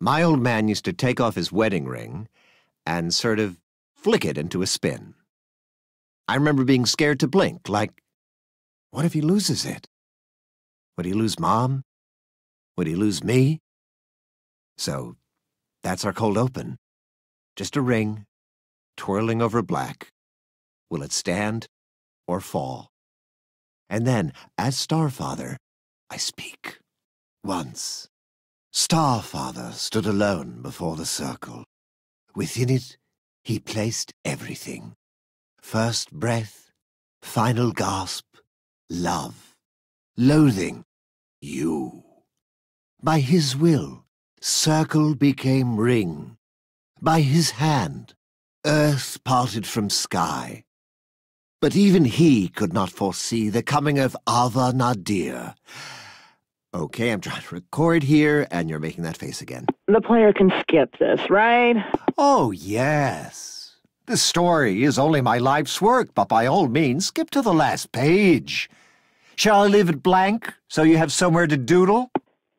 My old man used to take off his wedding ring and sort of flick it into a spin. I remember being scared to blink, like, what if he loses it? Would he lose Mom? Would he lose me? So that's our cold open. Just a ring, twirling over black. Will it stand or fall? And then, as Starfather, I speak. Once, Starfather stood alone before the circle. Within it, he placed everything. First breath, final gasp, love, loathing, you. By his will, circle became ring. By his hand, earth parted from sky. But even he could not foresee the coming of Ava Nadir. Okay, I'm trying to record here, and you're making that face again. The player can skip this, right? Oh, yes. The story is only my life's work, but by all means, skip to the last page. Shall I leave it blank so you have somewhere to doodle?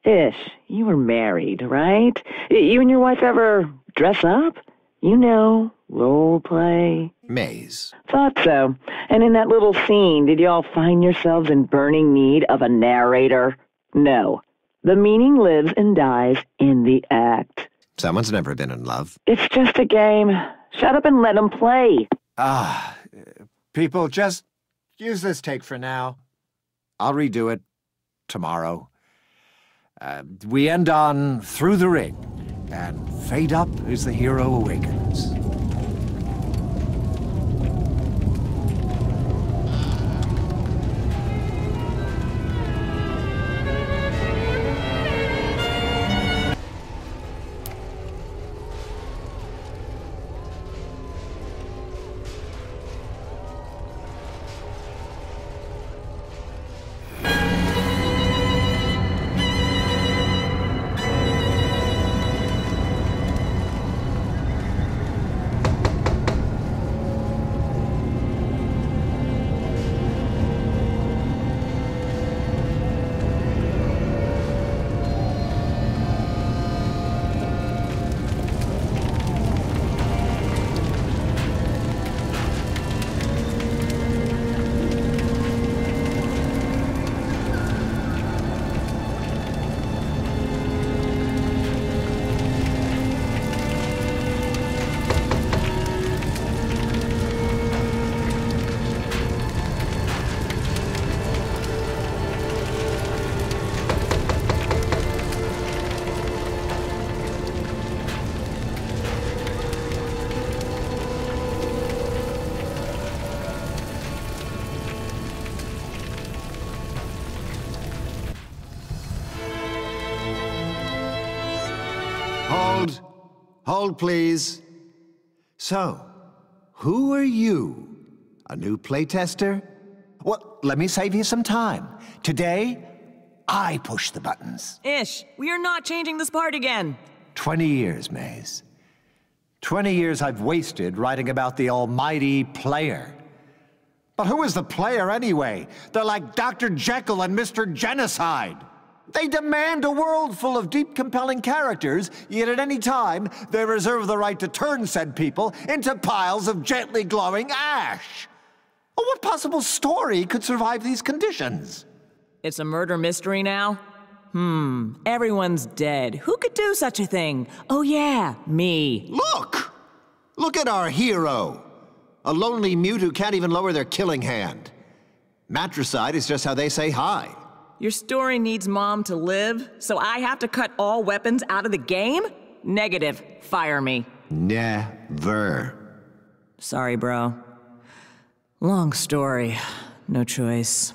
Ish, you were married, right? You and your wife ever dress up? You know, role play. Maze. Thought so. And in that little scene, did y'all find yourselves in burning need of a narrator? No. The meaning lives and dies in the act. Someone's never been in love. It's just a game. Shut up and let them play. Ah, people, just use this take for now. I'll redo it tomorrow. Uh, we end on Through the Ring, and fade up as the hero awakens. Hold, please. So, who are you? A new playtester? Well, let me save you some time. Today, I push the buttons. Ish, we are not changing this part again. 20 years, Maze. 20 years I've wasted writing about the almighty player. But who is the player anyway? They're like Dr. Jekyll and Mr. Genocide. They demand a world full of deep, compelling characters, yet at any time, they reserve the right to turn said people into piles of gently glowing ash. What possible story could survive these conditions? It's a murder mystery now? Hmm, everyone's dead. Who could do such a thing? Oh yeah, me. Look! Look at our hero! A lonely mute who can't even lower their killing hand. Matricide is just how they say hi. Your story needs mom to live, so I have to cut all weapons out of the game? Negative. Fire me. Never. Sorry, bro. Long story. No choice.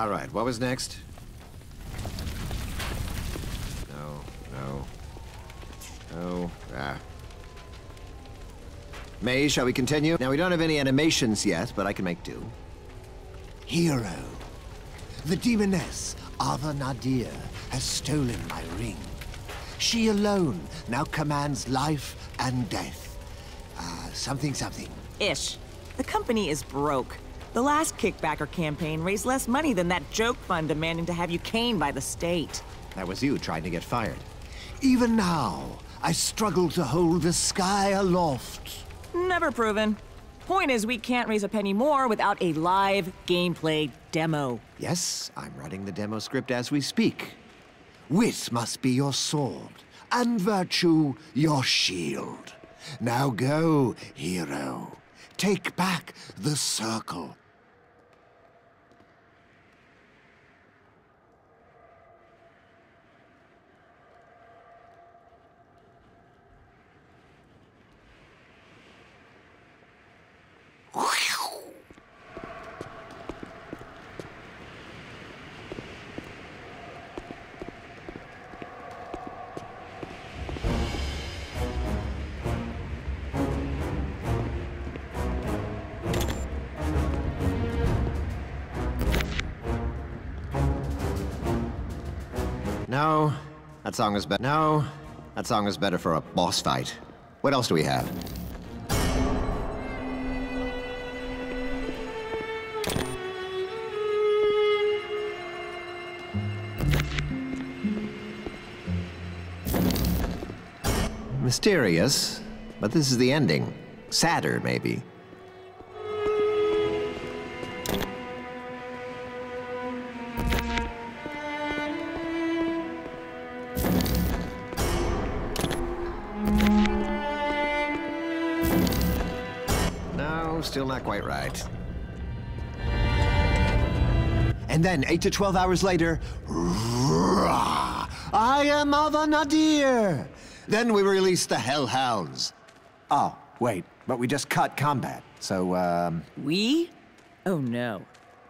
All right, what was next? No, no. No, ah. May, shall we continue? Now, we don't have any animations yet, but I can make do. Hero. The demoness, Ava Nadir, has stolen my ring. She alone now commands life and death. Uh, something, something. Ish. The company is broke. The last kickbacker campaign raised less money than that joke fund demanding to have you caned by the state. That was you trying to get fired. Even now, I struggle to hold the sky aloft. Never proven. Point is, we can't raise a penny more without a live gameplay demo. Yes, I'm writing the demo script as we speak. Wit must be your sword, and virtue your shield. Now go, hero. Take back the circle. No, that song is better. No, that song is better for a boss fight. What else do we have? Mysterious, but this is the ending. Sadder, maybe. Right. And then, 8 to 12 hours later, rah, I am Ava Nadir. Then we release the Hellhounds. Oh, wait, but we just cut combat, so, um... We? Oh no.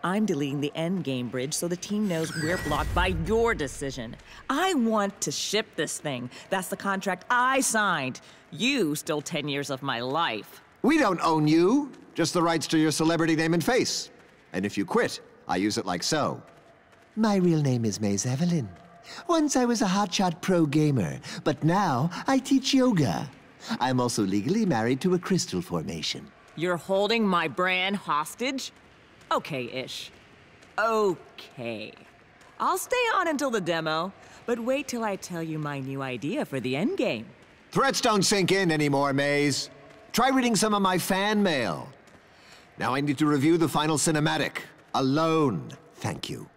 I'm deleting the endgame bridge so the team knows we're blocked by your decision. I want to ship this thing. That's the contract I signed. You stole 10 years of my life. We don't own you, just the rights to your celebrity name and face. And if you quit, I use it like so. My real name is Maze Evelyn. Once I was a hotshot pro gamer, but now I teach yoga. I'm also legally married to a crystal formation. You're holding my brand hostage? Okay, Ish. Okay. I'll stay on until the demo, but wait till I tell you my new idea for the endgame. Threats don't sink in anymore, Maze. Try reading some of my fan mail. Now I need to review the final cinematic. Alone. Thank you.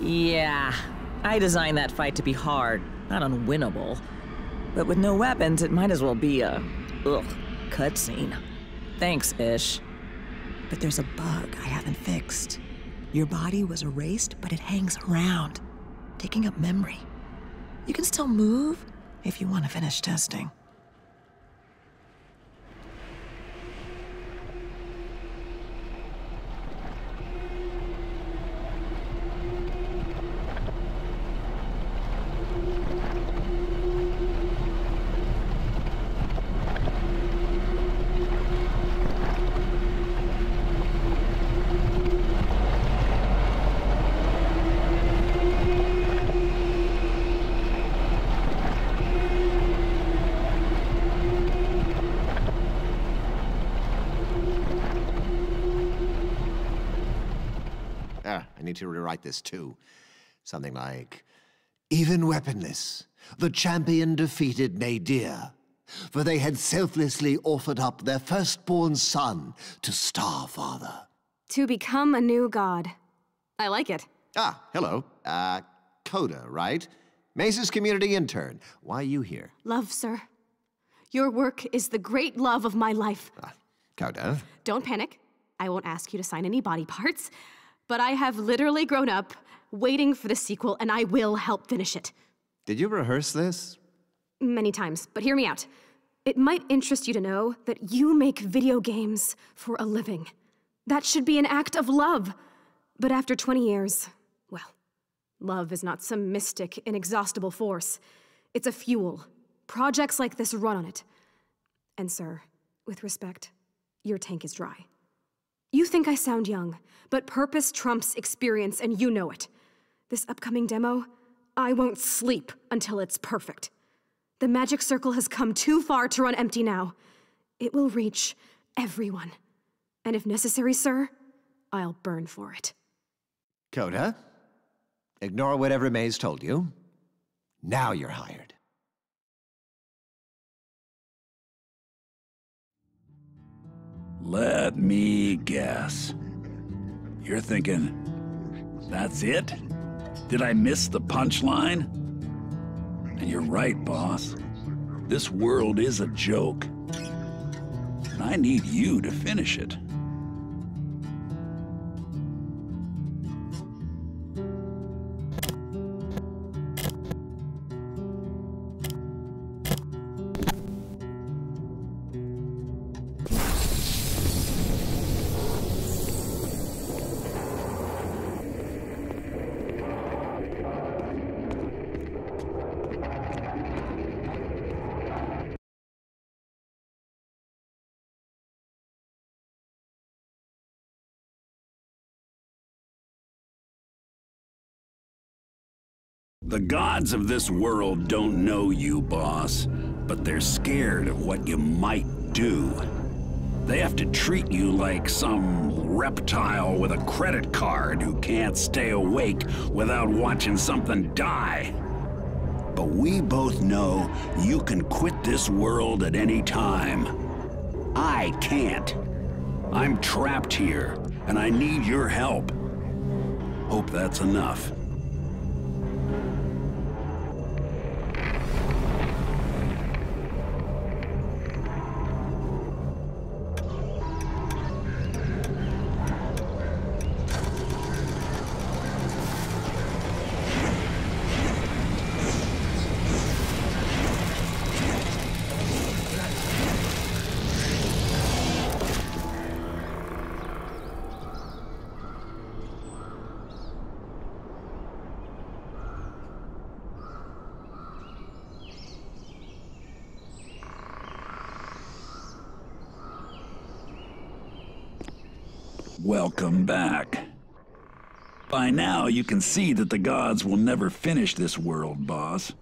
Yeah, I designed that fight to be hard, not unwinnable. But with no weapons, it might as well be a, ugh, cutscene. Thanks, Ish. But there's a bug I haven't fixed. Your body was erased, but it hangs around, taking up memory. You can still move if you want to finish testing. Need to rewrite this too. Something like Even weaponless, the champion defeated Nadir, for they had selflessly offered up their firstborn son to Starfather. To become a new god. I like it. Ah, hello. Uh, Coda, right? Maze's community intern. Why are you here? Love, sir. Your work is the great love of my life. Ah, Coda. Don't panic. I won't ask you to sign any body parts. But I have literally grown up waiting for the sequel, and I will help finish it. Did you rehearse this? Many times, but hear me out. It might interest you to know that you make video games for a living. That should be an act of love. But after 20 years, well, Love is not some mystic, inexhaustible force. It's a fuel. Projects like this run on it. And, sir, with respect, your tank is dry. You think I sound young, but purpose trumps experience, and you know it. This upcoming demo, I won't sleep until it's perfect. The magic circle has come too far to run empty now. It will reach everyone. And if necessary, sir, I'll burn for it. Coda, ignore whatever Maze told you. Now you're hired. Let me guess. You're thinking, that's it? Did I miss the punchline? And you're right, boss. This world is a joke. And I need you to finish it. The gods of this world don't know you, boss, but they're scared of what you might do. They have to treat you like some reptile with a credit card who can't stay awake without watching something die. But we both know you can quit this world at any time. I can't. I'm trapped here, and I need your help. Hope that's enough. Back. By now, you can see that the gods will never finish this world, boss.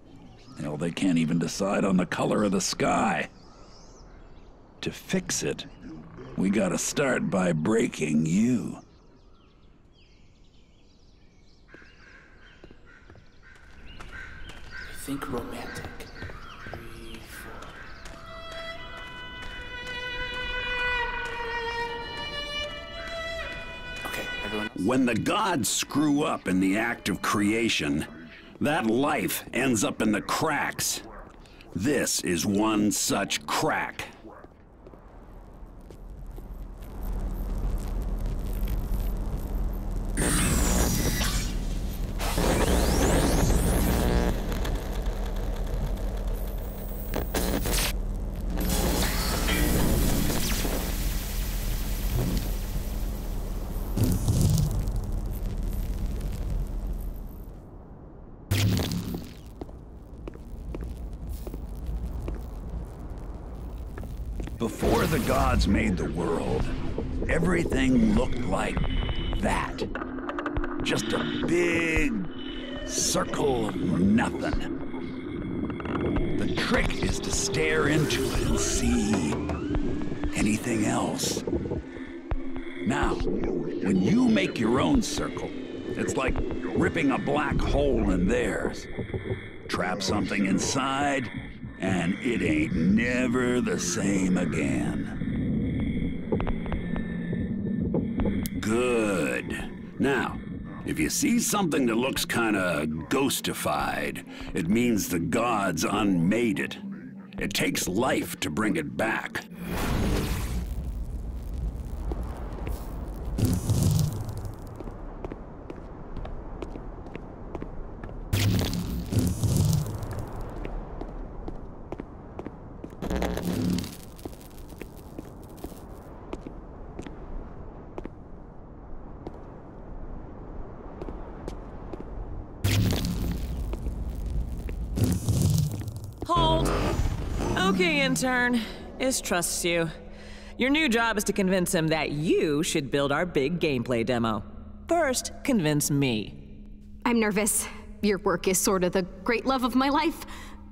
Hell, they can't even decide on the color of the sky. To fix it, we gotta start by breaking you. Think romantic. When the gods screw up in the act of creation, that life ends up in the cracks. This is one such crack. Before the gods made the world, everything looked like that. Just a big circle of nothing. The trick is to stare into it and see anything else. Now, when you make your own circle, it's like ripping a black hole in theirs. Trap something inside, and it ain't never the same again. Good. Now, if you see something that looks kinda ghostified, it means the gods unmade it. It takes life to bring it back. Intern. Ish trusts you. Your new job is to convince him that you should build our big gameplay demo. First, convince me. I'm nervous. Your work is sort of the great love of my life.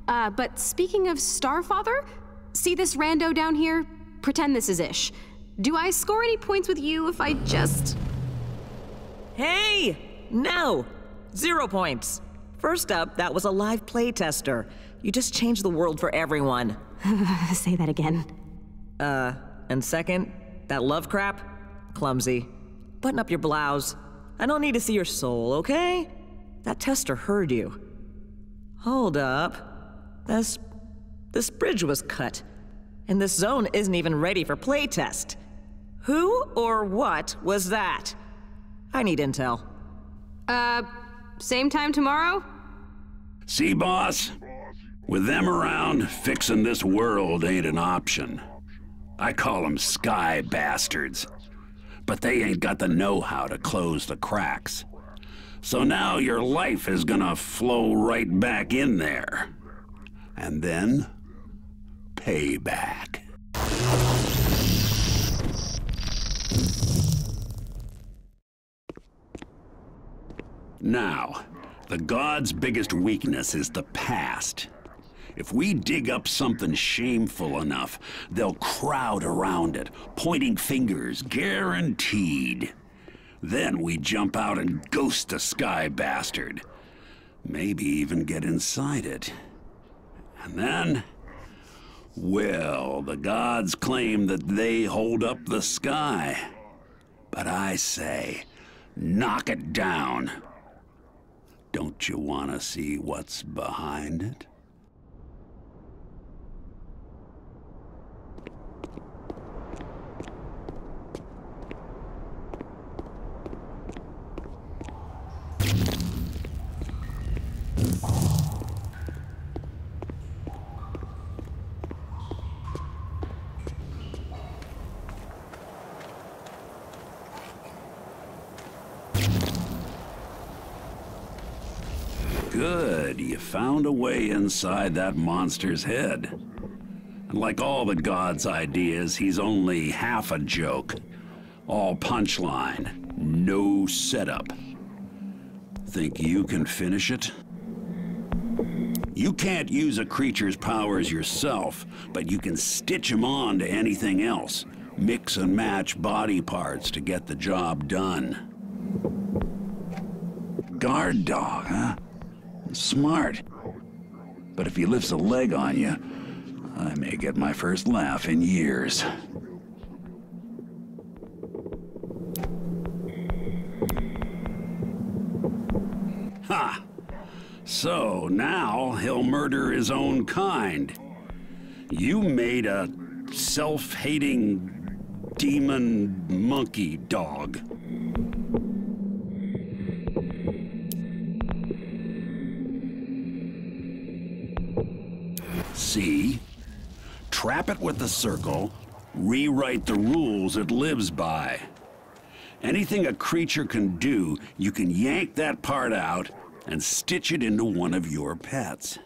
Uh, but speaking of Starfather, see this rando down here? Pretend this is Ish. Do I score any points with you if I just. Hey! No! Zero points. First up, that was a live playtester. You just changed the world for everyone. Say that again. Uh, and second, that love crap? Clumsy. Button up your blouse. I don't need to see your soul, okay? That tester heard you. Hold up. This. This bridge was cut. And this zone isn't even ready for playtest. Who or what was that? I need intel. Uh, same time tomorrow? See, boss? With them around, fixing this world ain't an option. I call them sky bastards. But they ain't got the know-how to close the cracks. So now your life is gonna flow right back in there. And then, payback. Now, the gods' biggest weakness is the past. If we dig up something shameful enough, they'll crowd around it, pointing fingers, guaranteed. Then we jump out and ghost the Sky Bastard. Maybe even get inside it. And then... Well, the gods claim that they hold up the sky. But I say, knock it down. Don't you want to see what's behind it? Good, you found a way inside that monster's head. And like all the god's ideas, he's only half a joke. All punchline, no setup. Think you can finish it? You can't use a creature's powers yourself, but you can stitch them on to anything else. Mix and match body parts to get the job done. Guard dog, huh? Smart. But if he lifts a leg on you, I may get my first laugh in years. Ha! So now he'll murder his own kind. You made a self-hating demon monkey dog. See? Trap it with the circle, rewrite the rules it lives by. Anything a creature can do, you can yank that part out and stitch it into one of your pets.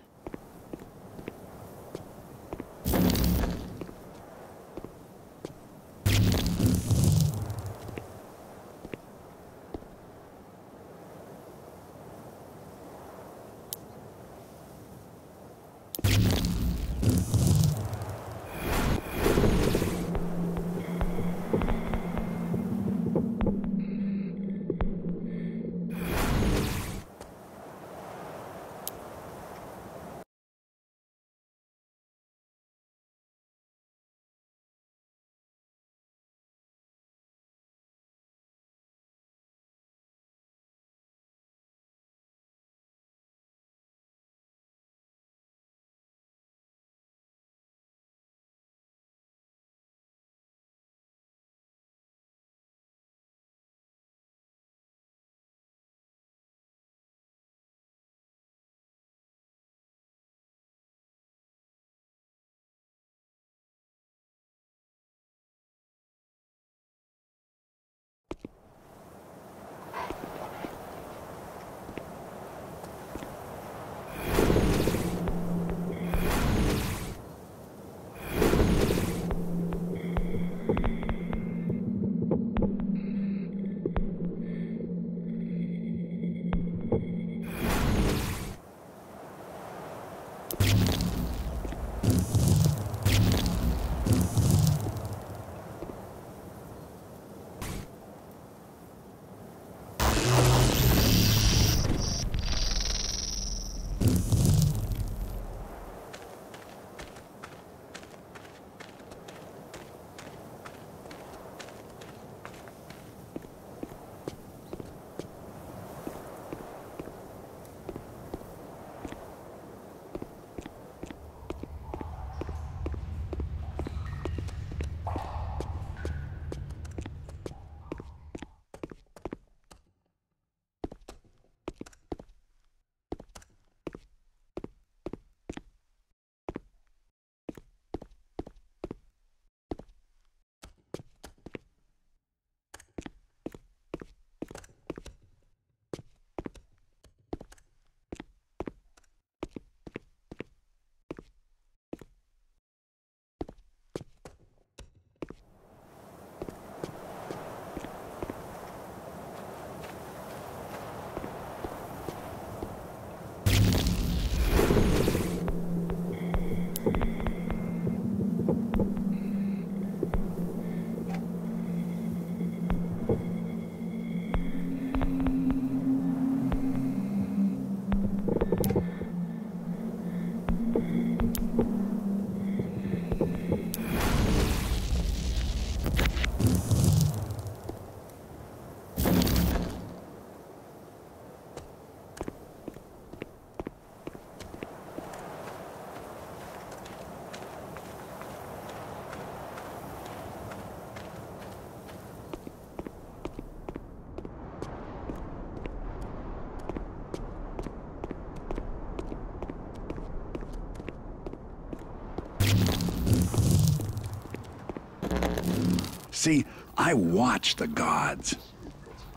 See, I watch the gods.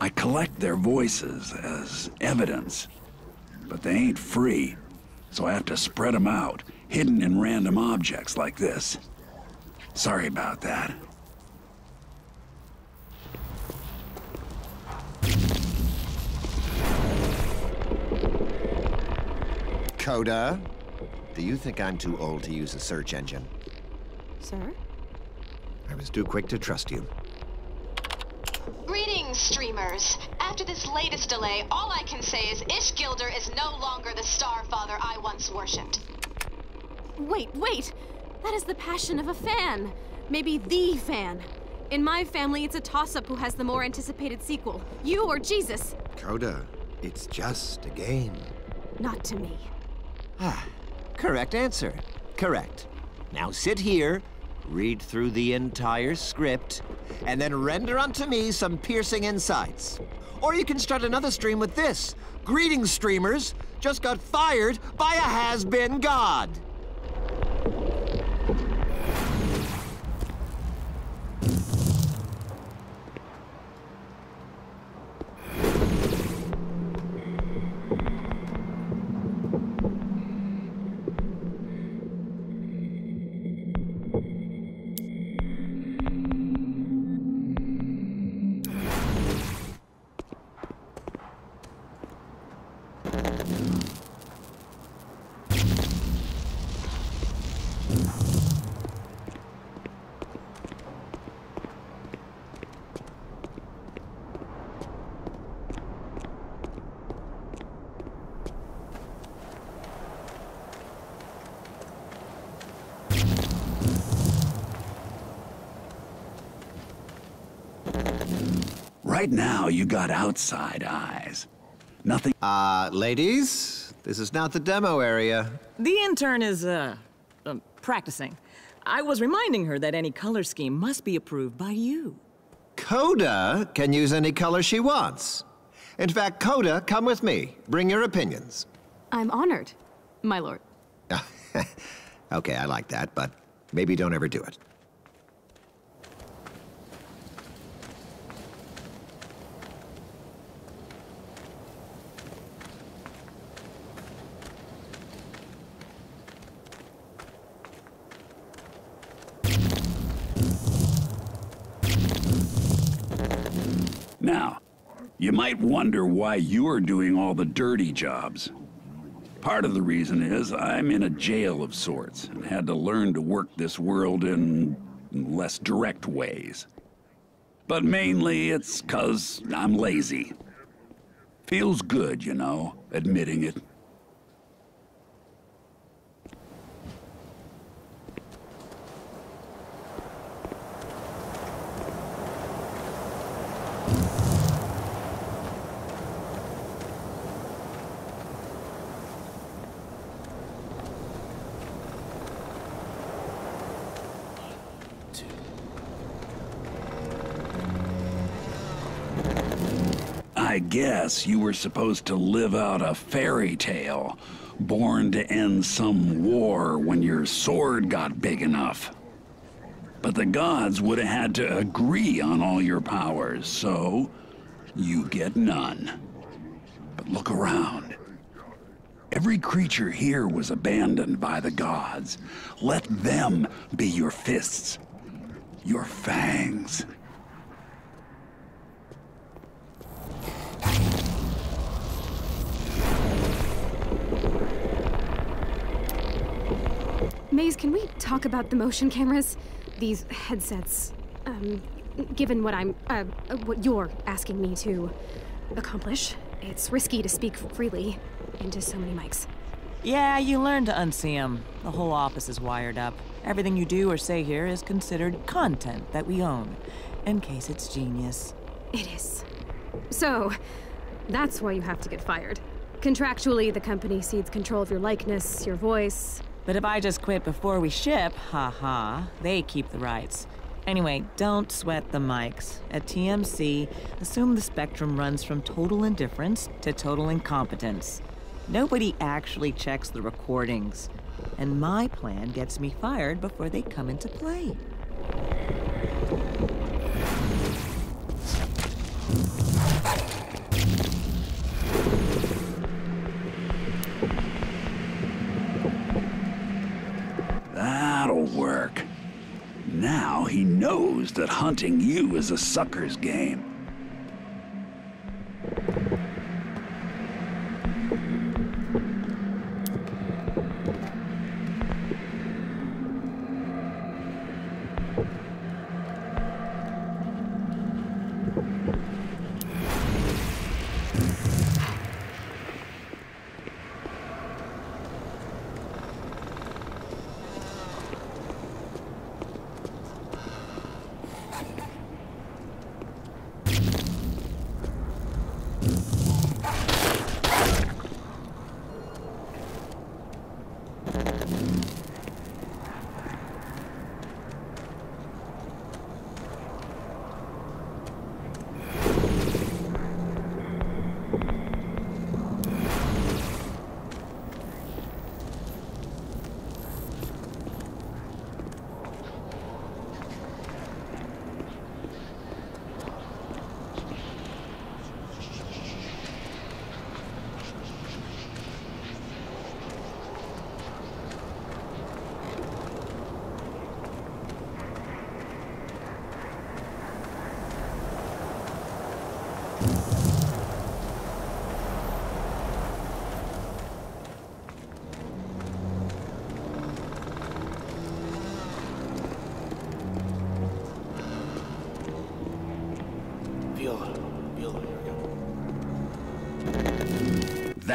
I collect their voices as evidence. But they ain't free, so I have to spread them out, hidden in random objects like this. Sorry about that. Coda, do you think I'm too old to use a search engine? Sir? I was too quick to trust you. Greetings, streamers. After this latest delay, all I can say is Ish Gilder is no longer the star father I once worshipped. Wait, wait! That is the passion of a fan. Maybe the fan. In my family, it's a toss up who has the more anticipated sequel you or Jesus. Coda, it's just a game. Not to me. Ah, correct answer. Correct. Now sit here, read through the entire script, and then render unto me some piercing insights. Or you can start another stream with this. Greetings, streamers. Just got fired by a has-been god. Right now, you got outside eyes. Nothing. Uh, ladies, this is not the demo area. The intern is, uh, uh, practicing. I was reminding her that any color scheme must be approved by you. Coda can use any color she wants. In fact, Coda, come with me. Bring your opinions. I'm honored, my lord. okay, I like that, but maybe don't ever do it. Now, you might wonder why you're doing all the dirty jobs. Part of the reason is I'm in a jail of sorts and had to learn to work this world in less direct ways. But mainly it's 'cause I'm lazy. Feels good, you know, admitting it. You were supposed to live out a fairy tale, born to end some war when your sword got big enough. But the gods would have had to agree on all your powers, so you get none. But look around. Every creature here was abandoned by the gods. Let them be your fists, your fangs. Maze, can we talk about the motion cameras? These headsets. Um, given what I'm, uh, what you're asking me to accomplish, it's risky to speak freely into so many mics. Yeah, you learn to unsee them. The whole office is wired up. Everything you do or say here is considered content that we own, in case it's genius. It is. So, that's why you have to get fired. Contractually, the company cedes control of your likeness, your voice. But if I just quit before we ship, haha, they keep the rights. Anyway, don't sweat the mics. At TMC, assume the spectrum runs from total indifference to total incompetence. Nobody actually checks the recordings. And my plan gets me fired before they come into play. work. Now he knows that hunting you is a sucker's game.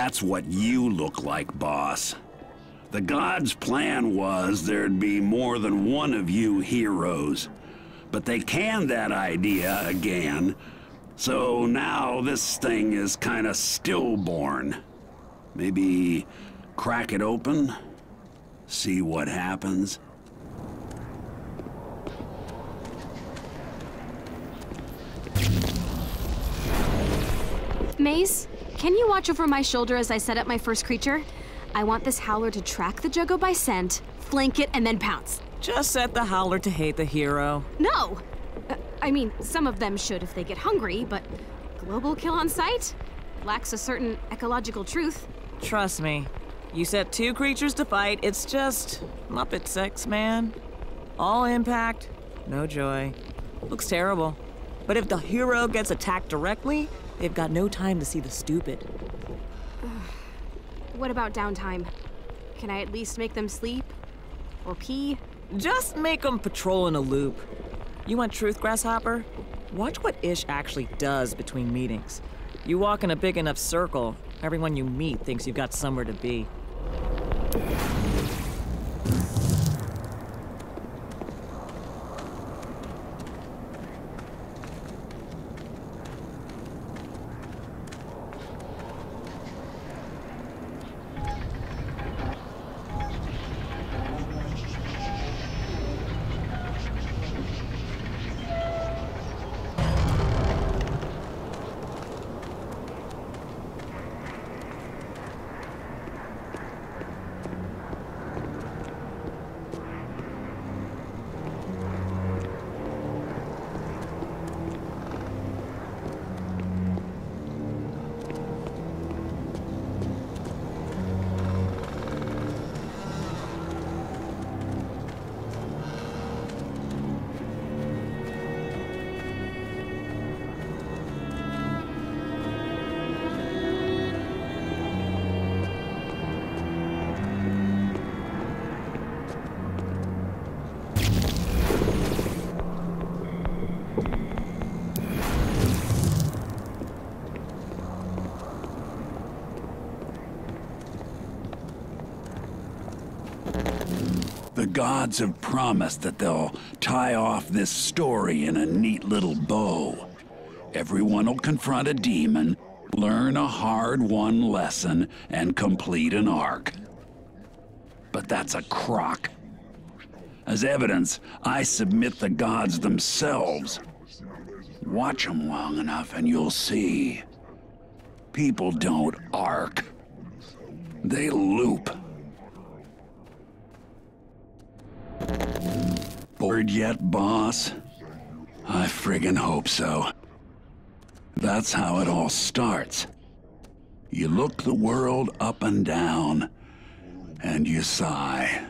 That's what you look like, boss. The gods' plan was there'd be more than one of you heroes. But they canned that idea again. So now this thing is kinda stillborn. Maybe crack it open? See what happens? Maze, can you watch over my shoulder as I set up my first creature? I want this howler to track the Juggo by scent, flank it, and then pounce. Just set the howler to hate the hero. No! Uh, I mean, some of them should if they get hungry, but global kill on sight lacks a certain ecological truth. Trust me. You set two creatures to fight, it's just Muppet sex, man. All impact, no joy. Looks terrible. But if the hero gets attacked directly, they've got no time to see the stupid. What about downtime? Can I at least make them sleep? Or pee? Just make them patrol in a loop. You want truth, Grasshopper? Watch what Ish actually does between meetings. You walk in a big enough circle, everyone you meet thinks you've got somewhere to be. Gods have promised that they'll tie off this story in a neat little bow. Everyone will confront a demon, learn a hard-won lesson, and complete an arc. But that's a crock. As evidence, I submit the gods themselves. Watch them long enough and you'll see. People don't arc. They loop. Bored yet, boss? I friggin' hope so. That's how it all starts. You look the world up and down, and you sigh.